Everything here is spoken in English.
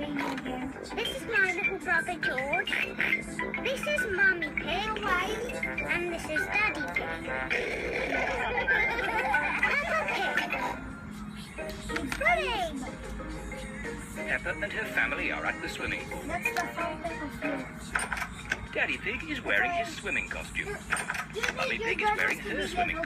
This is my little brother George. This is Mummy Pig. And this is Daddy Pig. Peppa Pig. Swimming. Peppa and her family are at the swimming pool. Daddy Pig is wearing his swimming costume. Mummy Pig is wearing her swimming